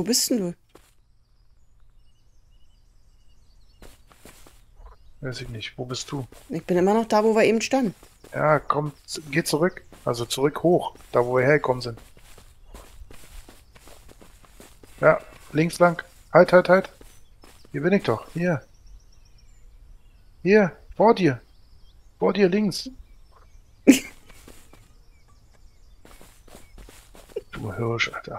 Wo bist denn du? Weiß ich nicht. Wo bist du? Ich bin immer noch da, wo wir eben standen. Ja, komm, geh zurück. Also zurück hoch, da wo wir hergekommen sind. Ja, links lang. Halt, halt, halt. Hier bin ich doch. Hier. Hier, vor dir. Vor dir links. du Hirsch, Alter.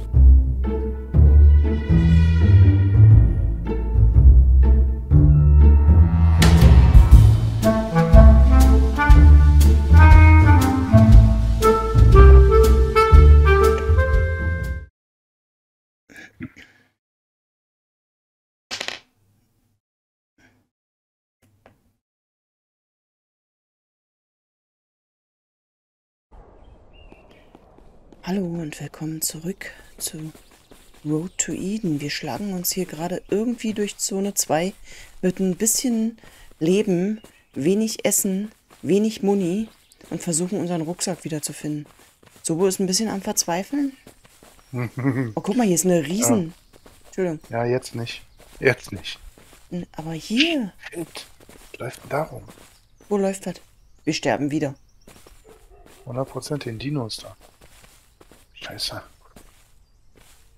Hallo und willkommen zurück zu Road to Eden. Wir schlagen uns hier gerade irgendwie durch Zone 2 mit ein bisschen Leben, wenig Essen, wenig Muni und versuchen unseren Rucksack wiederzufinden. Sobo ist ein bisschen am Verzweifeln. Oh, guck mal, hier ist eine riesen... Entschuldigung. Ja, jetzt nicht. Jetzt nicht. Aber hier, Shit. Läuft denn darum? wo läuft das? Wir sterben wieder. 100% den Dino ist da. Scheiße.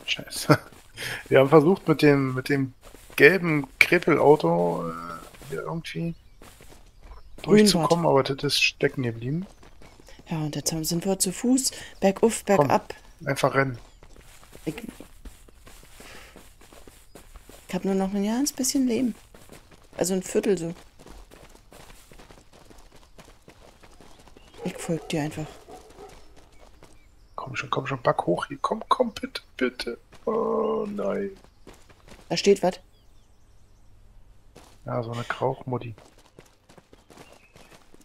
Scheiße. Wir haben versucht mit dem, mit dem gelben Krepelauto äh, hier irgendwie durchzukommen, aber das ist stecken geblieben. Ja, und jetzt sind wir zu Fuß, bergauf, Komm. bergab. Einfach rennen. Ich, ich habe nur noch ein ganz bisschen Leben. Also ein Viertel so. Ich folge dir einfach. Komm schon, komm schon, back hoch hier. Komm, komm, bitte, bitte. Oh nein. Da steht was. Ja, so eine Krauchmutti.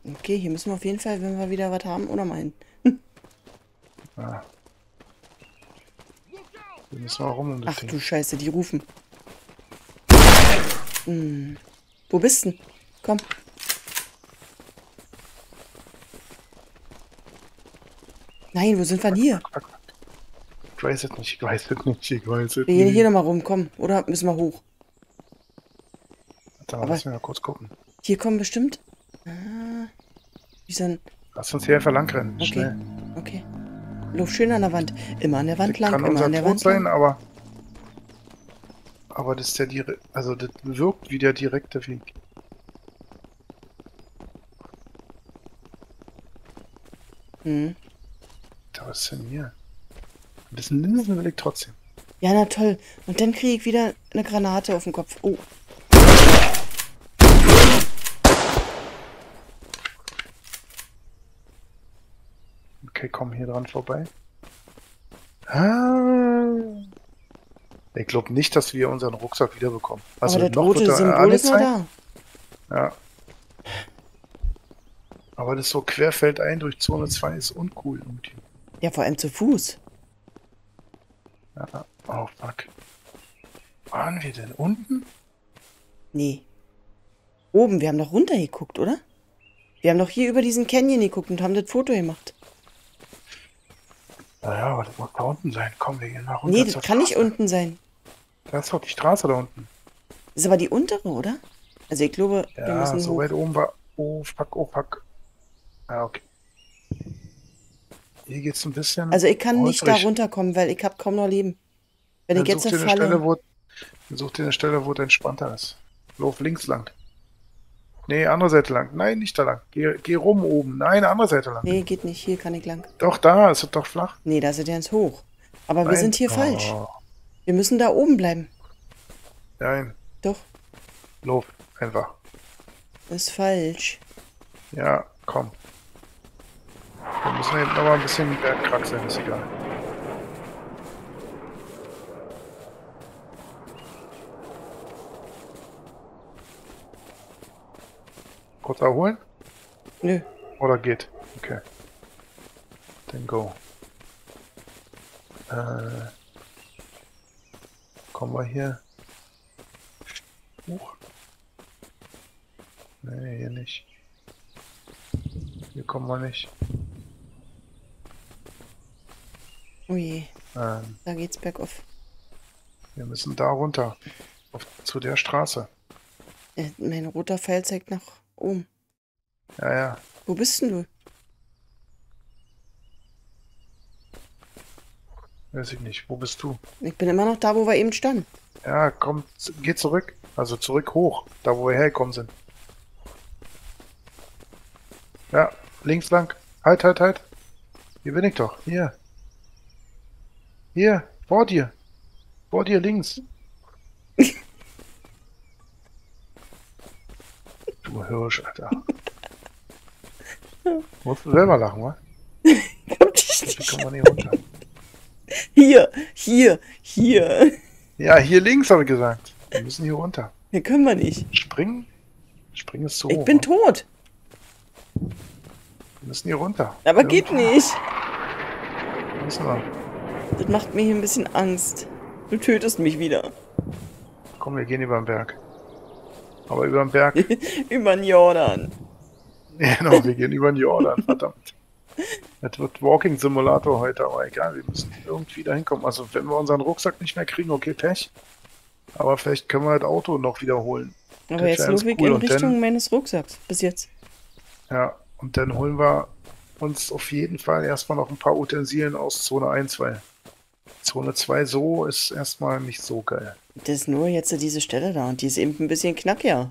Okay, hier müssen wir auf jeden Fall, wenn wir wieder was haben, oder meinen. Ja. Wir müssen mal rum um das Ach Ding. du Scheiße, die rufen. Hm. Wo bist denn? Komm. Nein, wo sind wir denn hier? Ich weiß es nicht, ich weiß es nicht, ich weiß es Wir gehen nicht. hier nochmal rum, komm. Oder müssen wir hoch? Aber- lass mich mal kurz gucken. Hier kommen bestimmt. Ah, wie so ein. Lass uns hier einfach lang rennen. Okay. Schnell. Okay. Lauf schön an der Wand. Immer an der Wand lang, Kann immer unser an der Tod Wand sein, lang. aber. Aber das ist der direkt. Also, das wirkt wie der direkte Weg. Hm. Da, was ist denn hier? Ein bisschen Linsen will ich trotzdem. Ja, na toll. Und dann kriege ich wieder eine Granate auf den Kopf. Oh. Okay, komm hier dran vorbei. Ah. Ich glaube nicht, dass wir unseren Rucksack wiederbekommen. Also Aber das noch rote wird Symbol ist da. Ja. Aber das so querfeldein durch Zone 2 ist uncool irgendwie. Ja, vor allem zu Fuß. Ja. Oh, fuck. Waren wir denn unten? Nee. Oben, wir haben doch runtergeguckt, oder? Wir haben doch hier über diesen Canyon geguckt und haben das Foto gemacht. Naja, aber das muss da unten sein. Komm, wir gehen mal runter. Nee, das kann nicht Straße. unten sein. Da ist doch die Straße da unten. Das ist aber die untere, oder? Also ich glaube, wir Ja, müssen so hoch. weit oben war. Oh, fuck, oh, fuck. Ah, okay. Hier geht's ein bisschen. Also ich kann nicht da holprig. runterkommen, weil ich habe kaum noch Leben. Wenn Dann ich jetzt eine Stelle, falle. wo, dann such dir eine Stelle, wo es entspannter ist. Lauf links lang. Nee, andere Seite lang. Nein, nicht da lang. Geh, geh rum oben. Nein, andere Seite lang. Nee, geht nicht. Hier kann ich lang. Doch, da ist es doch flach. Nee, da ist es ganz hoch. Aber wir Nein. sind hier falsch. Oh, Wir müssen da oben bleiben. nein, Doch, lauf einfach. ist falsch. Ja, komm. Wir müssen eben noch mal ein bisschen Berg kraxeln, ist egal. Kurz erholen? Nö. Oder geht? Okay. Dann go. Äh, kommen wir hier hoch? Nee, hier nicht. Hier kommen wir nicht. Oh je. Ähm, Da geht's bergauf. wir müssen da runter. Auf, zu der Straße. Äh, mein roter Pfeil zeigt nach oben. Ja, ja. Wo bist denn du? Weiß ich nicht. Wo bist du? Ich bin immer noch da, wo wir eben standen. Ja, komm, geh zurück. Also zurück hoch. Da, wo wir hergekommen sind. Ja, links lang. Halt, halt, halt. Hier bin ich doch. Hier. Hier, vor dir. Vor dir links. du Hirsch, Alter. Musst du selber lachen, wa? Komm dich Hier nicht. runter. Hier, hier, hier. Ja, hier links, habe ich gesagt. Wir müssen hier runter. Hier können wir nicht. Springen? Springen ist zu Ich hoch. bin wa? tot. Wir müssen hier runter. Aber Irgendwo geht nicht. Müssen wir. Das macht mir hier ein bisschen Angst. Du tötest mich wieder. Komm, wir gehen über den Berg. Aber über den Berg. Über den Jordan. genau, wir gehen über den Jordan, verdammt. Es wird Walking Simulator heute, aber egal, wir müssen irgendwie da hinkommen. Also, wenn wir unseren Rucksack nicht mehr kriegen, okay, Pech. Aber vielleicht können wir das Auto noch wiederholen. Aber Das jetzt ich cool. in Richtung dann- meines Rucksacks. Bis jetzt. Ja, und dann holen wir uns auf jeden Fall erstmal noch ein paar Utensilien aus Zone 1, weil Zone 2 so ist erstmal nicht so geil. Das ist nur jetzt diese Stelle da und die ist eben ein bisschen knackiger.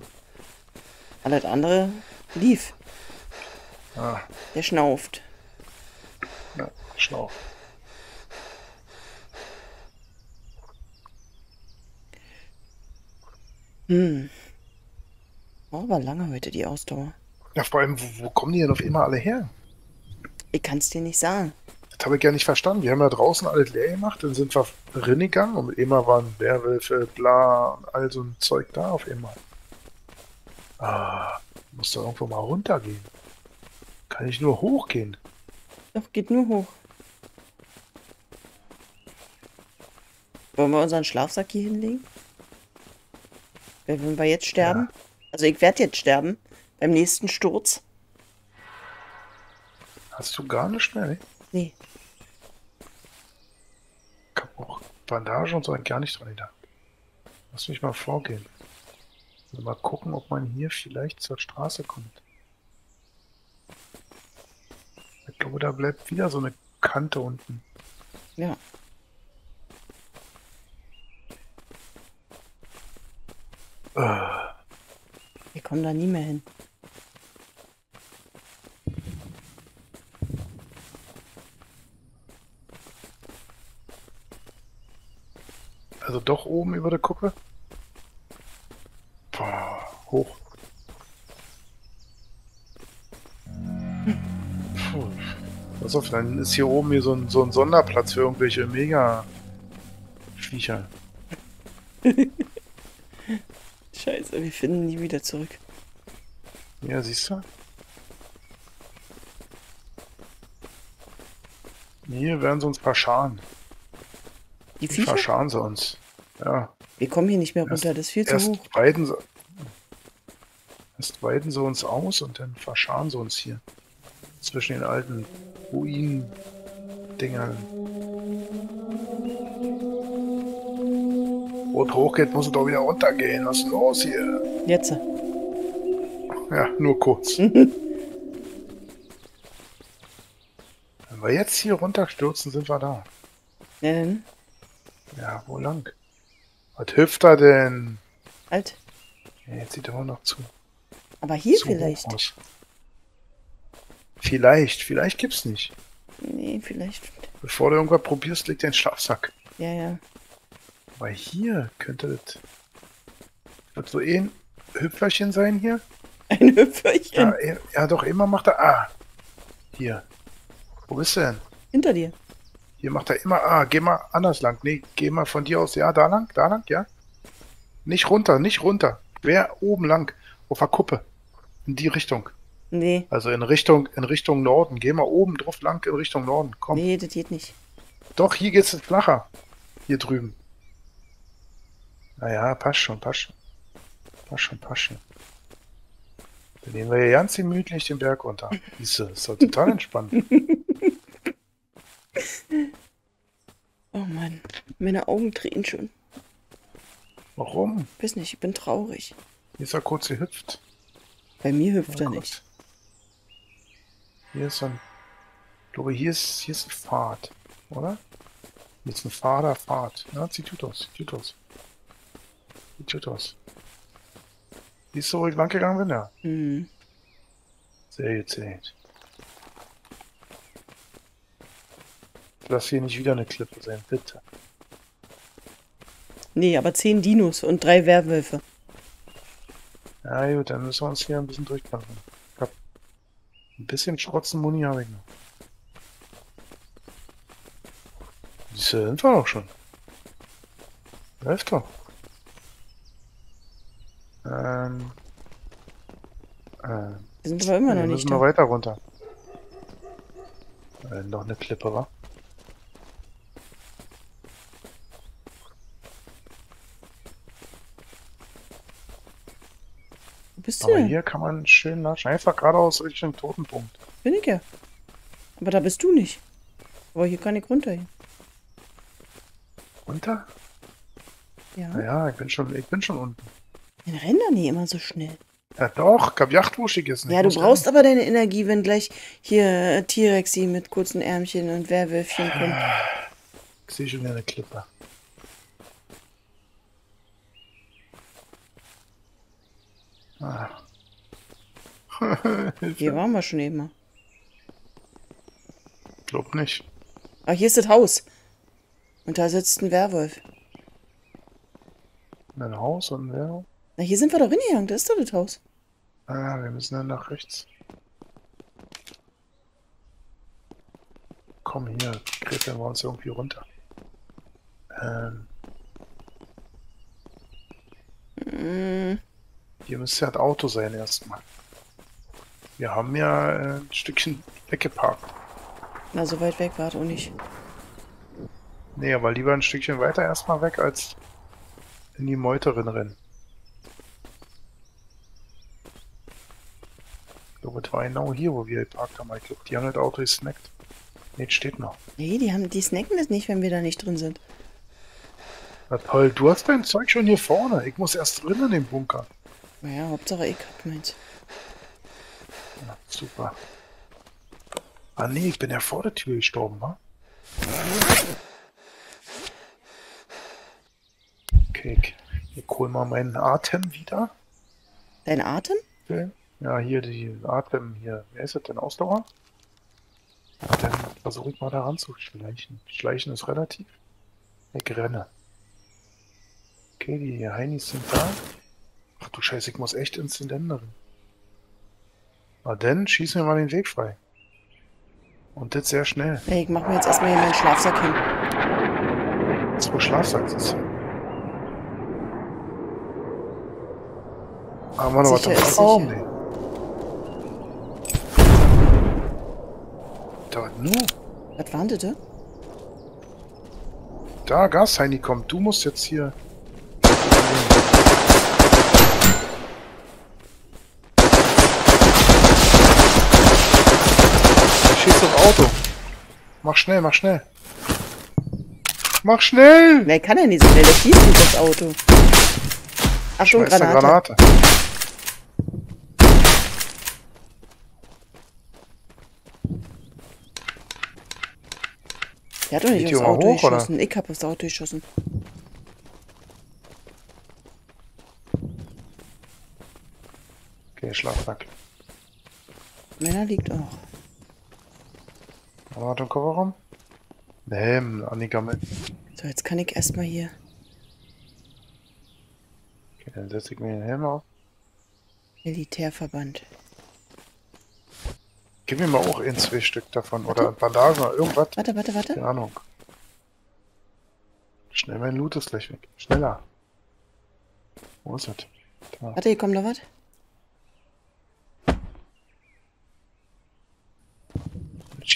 Alles andere lief. Ah, Der schnauft. ja, schlau. Hm. Oh, aber lange heute die Ausdauer. Ja, vor allem, wo, wo kommen die denn auf immer alle her? Ich kann's dir nicht sagen. Das habe ich ja nicht verstanden. Wir haben ja draußen alles leer gemacht, dann sind wir reingegangen und immer waren Werwölfe, bla, und all so ein Zeug da auf einmal. Ah, muss doch irgendwo mal runtergehen. Kann ich nur hochgehen? Doch, geht nur hoch. Wollen wir unseren Schlafsack hier hinlegen? Wenn wir jetzt sterben, also ich werde jetzt sterben, beim nächsten Sturz. Hast du gar nicht mehr, ne? Nee, Ich hab auch Bandage und so gar nicht dran gedacht. Lass mich mal vorgehen. Also mal gucken, ob man hier vielleicht zur Straße kommt. Ich glaube, da bleibt wieder so eine Kante unten. ja. Äh, Wir kommen da nie mehr hin. Also doch oben über der Kuppe. Boah, hoch. Puh. Pass auf, dann ist hier oben hier so ein, so ein Sonderplatz für irgendwelche Mega-Viecher. Scheiße, wir finden nie wieder zurück. Ja, siehst du? Hier werden sie uns verscharen. Die Viecher? verscharen sie uns. Ja. Wir kommen hier nicht mehr Erst- runter, das ist viel zu Erst hoch. weiden sie. Erst weiden sie uns aus und dann verscharen sie uns hier. Zwischen den alten Ruinen-Dingern. Wo es hochgeht, muss es doch wieder runtergehen. Was ist denn los hier? Jetzt. Ja, nur kurz. Wenn wir jetzt hier runterstürzen, sind wir da. Ja, dann. Ja, wo lang? Was hilft da denn? Halt. Ja, jetzt sieht er immer noch zu. Aber hier zu vielleicht. aus. Vielleicht, vielleicht gibt's nicht. Nee, vielleicht. Bevor du irgendwas probierst, leg den Schlafsack. Ja, ja. Aber hier könnte das. Wird so eh ein Hüpferchen sein hier? Ein Hüpferchen. Ja, ja doch, immer macht er. Ah. Hier. Wo bist du denn? Hinter dir. Hier macht er immer. Ah, geh mal anders lang. Nee, geh mal von dir aus. Ja, da lang, da lang, ja. Nicht runter, nicht runter. Wer oben lang? Auf der Kuppe. In die Richtung. Nee, Also in Richtung, in Richtung Norden. Geh mal oben drauf lang in Richtung Norden. Komm. nee, das geht nicht. Doch, hier geht's flacher. Hier drüben. Naja, passt schon, passt schon. Passt schon, passt schon. Dann gehen wir hier ganz gemütlich den Berg runter. Siehste, ist doch total entspannt. Oh, Oh Mann, meine Augen drehen schon. Warum? Weiß nicht, ich bin traurig. Hier ist er kurz gehüpft. Bei mir hüpft Ja, er kurz. nicht. Hier ist ein. Ich glaube, hier ist, hier ist ein Pfad, oder? Hier ist ein Fader Pfad. Ja, sieht gut aus. Sieht gut aus. Sieht gut aus. Siehst du, wo ich lang gegangen bin? Ja. Hm. Sehr gut, sehr gut. Lass hier nicht wieder eine Klippe sein, bitte. Nee, aber zehn Dinos und drei Werwölfe. Ja gut, dann müssen wir uns hier ein bisschen durchkämpfen. Ich hab ein bisschen schrotzen Muni habe ich noch. Diese sind wir doch schon. Läuft doch. Ähm. Ähm. Wir sind aber immer wir noch müssen nicht noch da. weiter runter. Äh, noch eine Klippe, wa? Bist du Aber hier kann man schön latschen. Einfach geradeaus Richtung Totenpunkt. Bin ich ja. Aber da bist du nicht. Aber hier kann ich runter. hin. Runter? Ja. Naja, ich bin schon, ich bin schon unten. Dann renn doch nicht immer so schnell. Ja doch, ich hab Yachtwurst gegessen. Ja, du brauchst aber deine Energie, wenn gleich hier äh, T-Rexi mit kurzen Ärmchen und Werwölfchen kommt. Ich sehe schon wieder eine Klippe. Ah. Hier waren wir schon eben mal. Glaub nicht. Ah, hier ist das Haus. Und da sitzt ein Werwolf. Ein Haus und wer? Na, hier sind wir doch hingegangen. Das ist doch das Haus. Ah, wir müssen dann nach rechts. Komm hier, kritteln wir uns irgendwie runter. Ähm, Mm, hier müsste ja das Auto sein erstmal. Wir haben ja äh, ein Stückchen weggeparkt. na, so weit weg war es auch nicht. Nee, aber lieber ein Stückchen weiter erstmal weg, als in die Meuterin rennen. Ich glaube, das war genau hier, wo wir geparkt haben. Ich glaube, die haben das Auto gesnackt. Nee, das steht noch. Nee, die, haben, die snacken das nicht, wenn wir da nicht drin sind. Na toll, du hast dein Zeug schon hier vorne. Ich muss erst drin in den Bunker. Naja, Hauptsache ich hab meins. Ja, super. Ah nee, ich bin ja vor der Tür gestorben, wa? Okay, ich, hol mal meinen Atem wieder. Dein Atem? Okay. Ja, hier die Atem hier. Wer ist das denn? Ausdauer? Dann versuche ich mal da ranzuschleichen. Schleichen ist relativ. Ich renne. Okay, die Heinis sind da. Du Scheiße, ich muss echt ins Zylinder. Na dann, schieß mir mal den Weg frei. Und das sehr schnell. Nee, ich mach mir jetzt erstmal hier meinen Schlafsack hin. Das wo Schlafsack ist. Wir noch was ist sicher. Nee. Da, nu. Was waren das da? Da, Gasheini kommt. Du musst jetzt hier. Schieß aufs Auto. Mach schnell, mach schnell. Mach schnell! Wer kann denn nicht so schnell? Der schießt nicht das Auto. Achtung, Granate. Granate. Der hat doch nicht aufs Auto hoch, oder? geschossen. Ich hab aufs Auto geschossen. Okay, Schlafsack. Meiner liegt auch. Granate im Kofferraum? Nee, Annika mit. So, jetzt kann ich erstmal hier. Okay, dann setze ich mir den Helm auf. Militärverband. Gib mir mal auch ein, zwei Stück davon. Oder Bandagen oder irgendwas. Warte, warte, warte. Keine Ahnung. Schnell, mein Loot ist gleich weg. Schneller. Wo ist es? Da. Warte, hier kommt noch was.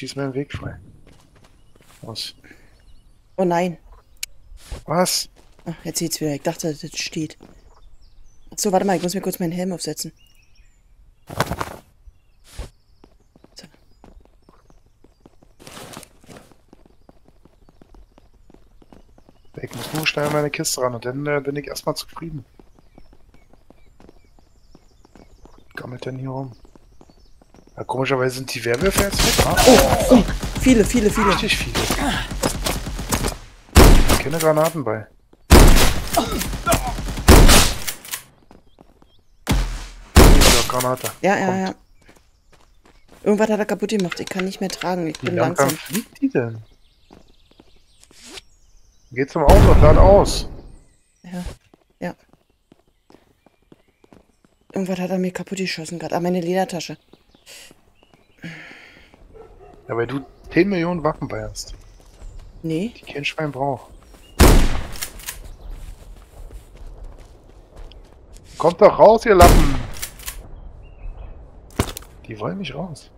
Schieß mir den Weg frei. Was? Oh nein. Was? Ach, jetzt sieht's wieder. Ich dachte, das steht. So, warte mal, ich muss mir kurz meinen Helm aufsetzen. So. Ich muss nur schnell an meine Kiste ran und dann äh, bin ich erstmal zufrieden. Gammelt denn hier rum? Ja, komischerweise sind die Werwölfe jetzt weg. Ah, Oh, oh, viele, viele, viele. richtig viele. Keine Granaten bei. Granate. Ja, ja, Kommt. ja. Irgendwas hat er kaputt gemacht. Ich kann nicht mehr tragen. Ich Wie bin langsam langsam. fliegt die denn? Geht zum Auto und lad aus. Ja, ja. Irgendwas hat er mir kaputt geschossen gerade. Ah, meine Ledertasche. Ja, weil du 10 Millionen Waffen bei hast, Nee. die kein Schwein braucht. Kommt doch raus, ihr Lappen! Die wollen nicht raus.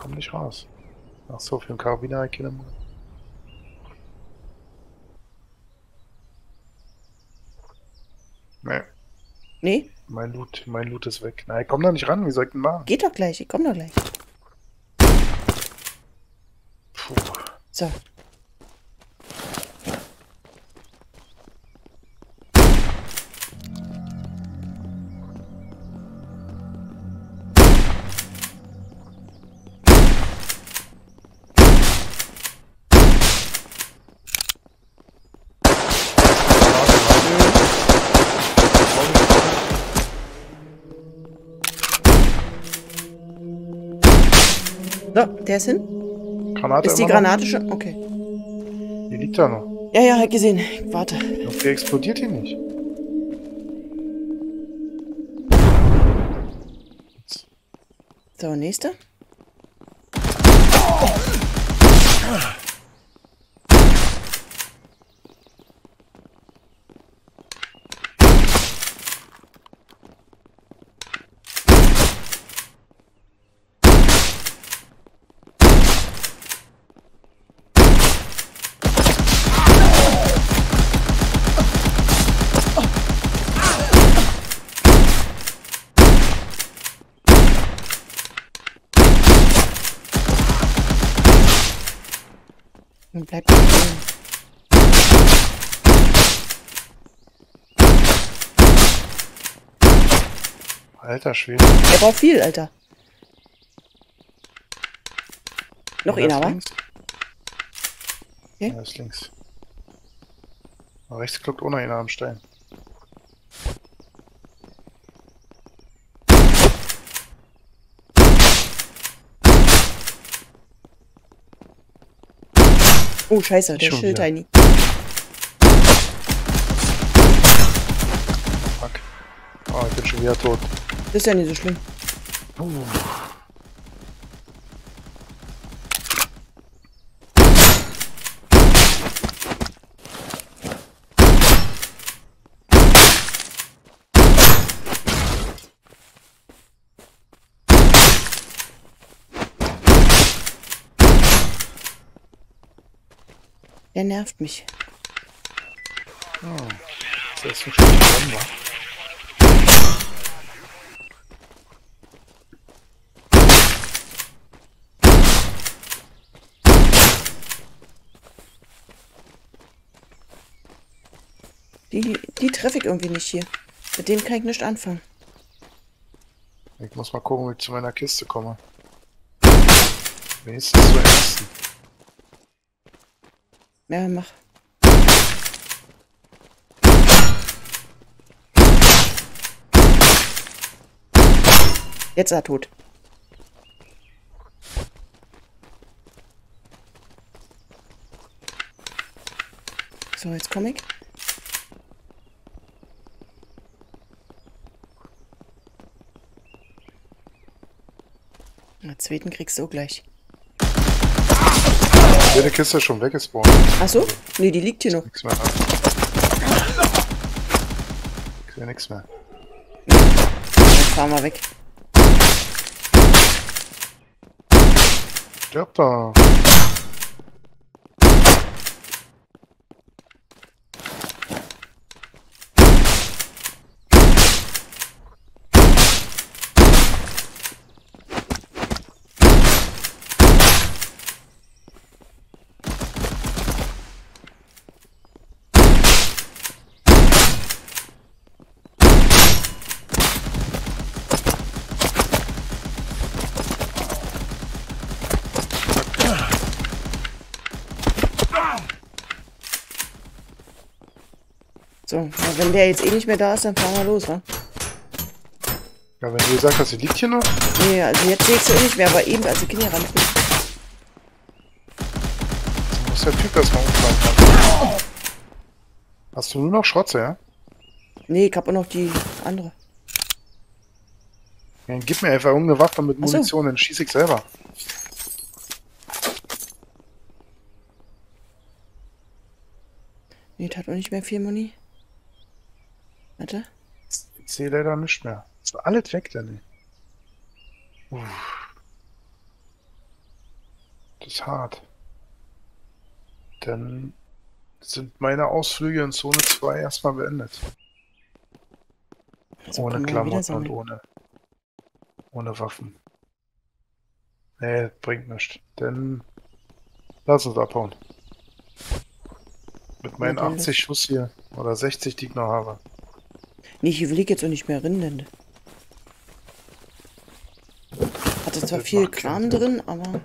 Komm nicht raus. Ach so, für den Karabiner erkennen. Nee, Nee? mein Loot, mein Loot ist weg. Nein, komm da nicht ran, wie soll ich denn machen? Geht doch gleich. Ich komm doch gleich. Puh. So. Der ist hin. Granate Ist die noch? Granate schon? Okay. Die liegt da noch. Ja, ja, hat gesehen. Ich warte. Irgendwie explodiert die nicht. So, nächste. Und bleibt stehen. Alter Schwede. Er braucht viel, Alter. Noch Der einer, wa? links. Okay. Ja, ist links. Aber rechts guckt auch noch einer am Stein. Oh, scheiße, der Schild. Tiny. Fuck. Oh, ich bin schon wieder tot. Ist ja nicht so schlimm. Uh. Der nervt mich. Oh. Das ist ein Stück dran, Die, die treffe ich irgendwie nicht hier. Mit denen kann ich nicht anfangen. Ich muss mal gucken, wie ich zu meiner Kiste komme. Wenigstens zur ersten. Ja, mach. Jetzt ist er tot. So, jetzt komme ich. Den zweiten kriegst du auch gleich. Jede Kiste ist schon weggespawnt. Ach so? Nee, die liegt hier noch. Nix mehr. Ich sehe nichts mehr. Dann fahren wir weg. Stirb da. So, wenn der jetzt eh nicht mehr da ist, dann fahren wir los, wa? Ja, wenn du gesagt hast, sie liegt hier noch. Nee, also jetzt sehe ich sie eh nicht mehr, aber eben, als die Kinder ran sind. Dann muss der Typ erstmal umfahren. Hast du nur noch Schrotze, ja? Nee, ich hab auch noch die andere. Dann gib mir einfach irgendeine Waffe mit Ach so. Munition, dann schieß ich selber. Nee, das hat auch nicht mehr viel Muni. Warte. Ich sehe leider nicht mehr. Ist alles weg, Danny. Uff. Das ist hart. Dann sind meine Ausflüge in Zone 2 erstmal beendet. Also ohne Klamotten und ohne, ohne Waffen. Nee, bringt nichts. Dann lass uns abhauen. Mit meinen dann 80 Schuss hier oder 60, die ich noch habe. Nee, hier will ich jetzt auch nicht mehr rein, denn. Hatte zwar Das viel Kram drin, aber.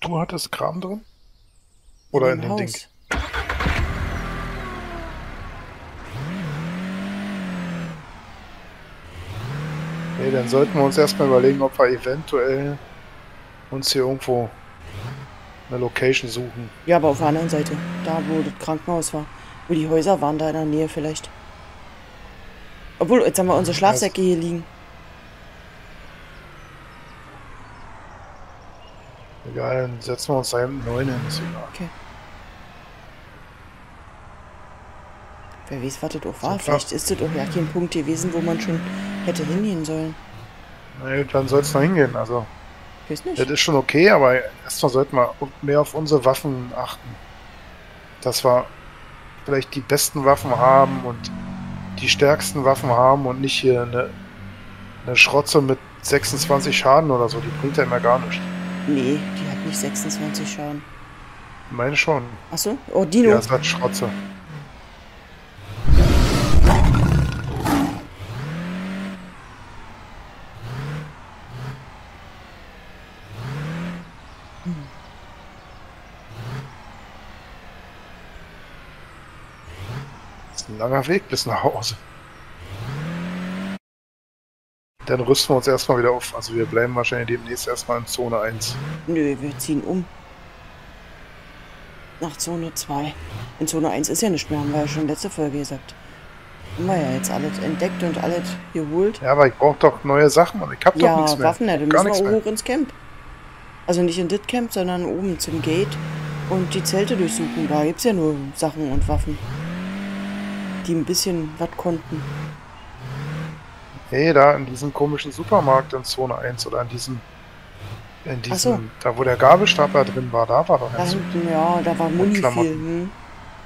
Du hattest Kram drin? Oder in, dem dem Haus. Ding? Nee, dann sollten wir uns erstmal überlegen, ob wir eventuell uns hier irgendwo eine Location suchen. Ja, aber auf der anderen Seite. Da, wo das Krankenhaus war. Wo die Häuser waren, da in der Nähe vielleicht. Obwohl, jetzt haben wir unsere Schlafsäcke hier liegen. Egal, dann setzen wir uns da hinten neun hin. Ist egal. Okay. Wer weiß, was das auch war. Vielleicht ist das auch ja kein Punkt gewesen, wo man schon hätte hingehen sollen. Nee, dann soll es noch hingehen. Also, Ich weiß nicht. das ist schon okay, aber erstmal sollten wir mehr auf unsere Waffen achten. Dass wir vielleicht die besten Waffen haben und die stärksten Waffen haben und nicht hier eine, eine Schrotze mit 26 Schaden oder so. Die bringt ja immer gar nichts. Nee, die hat nicht 26 Schaden. Ich meine schon. Achso? Oh, Die Dino. Ersatzschrotze. Das ist ein langer Weg bis nach Hause. Dann rüsten wir uns erstmal wieder auf. Also wir bleiben wahrscheinlich demnächst erstmal in Zone 1. Nö, wir ziehen um. Nach Zone 2. In Zone 1 ist ja nicht mehr, haben wir ja schon letzte Folge gesagt. Haben wir ja jetzt alles entdeckt und alles geholt. Ja, aber ich brauche doch neue Sachen und ich habe doch Ja, nichts mehr. Waffen, ja, dann Gar müssen wir hoch ins Camp. Also nicht in das Camp, sondern oben zum Gate und die Zelte durchsuchen. Da gibt's ja nur Sachen und Waffen. Die ein bisschen was konnten. Nee, da in diesem komischen Supermarkt in Zone 1 oder in diesem. In Ach so. diesem, da wo der Gabelstapler drin war, da war doch Da hinten, ja, da war Muni viel. Hm.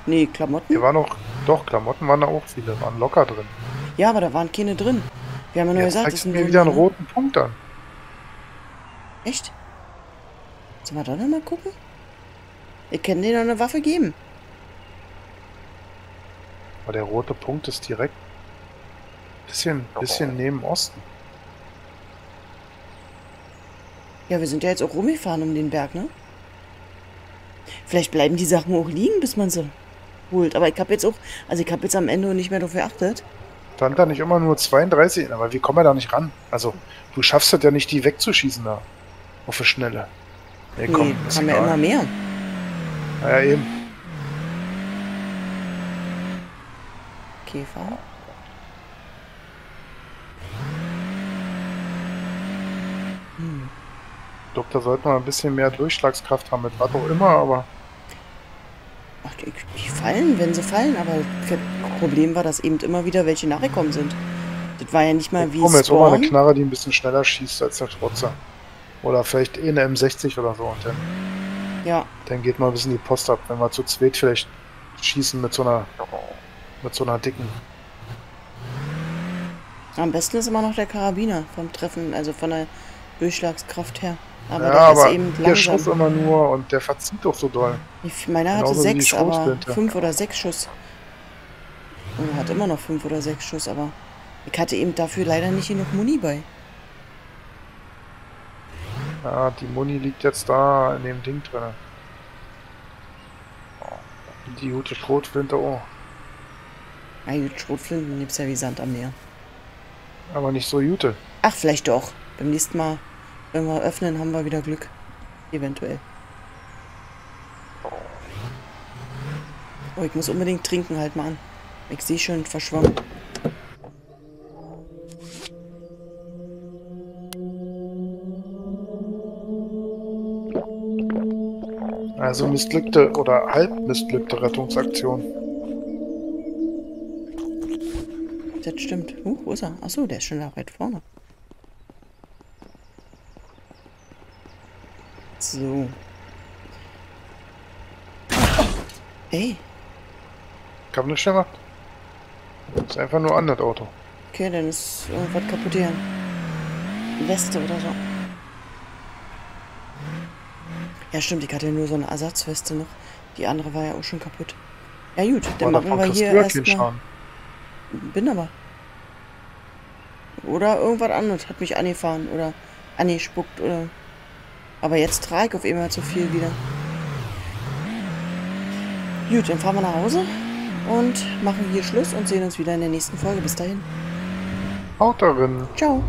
Nee, Klamotten? Hier war noch, doch, Klamotten waren da auch viele, waren locker drin. Ja, aber da waren keine drin. Wir haben ja nur Jetzt gesagt, das sind mir wieder einen eine- roten Punkt an. Echt? Sollen wir da noch mal gucken? Ich kann dir noch eine Waffe geben. Aber der rote Punkt ist direkt bisschen, bisschen neben Osten. Ja, wir sind ja jetzt auch rumgefahren um den Berg, ne? Vielleicht bleiben die Sachen auch liegen, bis man sie holt. Aber ich habe jetzt auch, also ich habe jetzt am Ende nicht mehr darauf geachtet. Stand da nicht immer nur 32, aber wie kommen wir da nicht ran? Also, du schaffst es ja nicht, die wegzuschießen da. Auf die Schnelle. Nee, komm, nee, haben ja egal. immer mehr. Naja, eben. Käfer. Ich glaube, da sollte man ein bisschen mehr Durchschlagskraft haben mit was auch immer, aber Ach, die, die fallen, wenn sie fallen, aber das Problem war, dass eben immer wieder welche nachgekommen sind. Das war ja nicht mal wie komm, jetzt auch mal eine. Knarre, die ein bisschen schneller schießt als der Trotzer. Oder vielleicht eh eine M60 oder so und dann, Ja, dann geht mal ein bisschen die Post ab, wenn wir zu zweit vielleicht schießen mit so einer mit so einer dicken. am besten ist immer noch der Karabiner vom Treffen, also von der Durchschlagskraft her. Aber ja, der aber ist eben vier Schuss langsam. immer nur und der verzieht doch so doll. Ich, meiner hatte Genauso sechs, aber fünf oder sechs Schuss. Und hat immer noch fünf oder sechs Schuss, aber ich hatte eben dafür leider nicht genug Muni bei. Ja, die Muni liegt jetzt da in dem Ding drin. Die gute Schrotflinte auch. Na gut, Schrotflinten gibt's ja wie Sand am Meer. Aber nicht so gute. Ach, vielleicht doch. Beim nächsten Mal, wenn wir öffnen, haben wir wieder Glück. Eventuell. Oh, ich muss unbedingt trinken, halt mal an. Ich sehe schon verschwommen. Also missglückte oder halb missglückte Rettungsaktion. Das stimmt. Uh, wo ist er? Achso, der ist schon da weit vorne. So. Ey, Ich hab nichts gemacht. Ist einfach nur an das Auto. okay, dann ist irgendwas kaputt hier. Weste oder so. Ja, stimmt, ich hatte ja nur so eine Ersatzweste noch. Die andere war ja auch schon kaputt. Ja gut, dann machen wir hier erstmal... Bin aber. Oder irgendwas anderes hat mich angefahren oder angespuckt oder. Aber jetzt trage ich auf einmal zu viel wieder. Gut, dann fahren wir nach Hause und machen hier Schluss und sehen uns wieder in der nächsten Folge. Bis dahin. Haut darin. Ciao.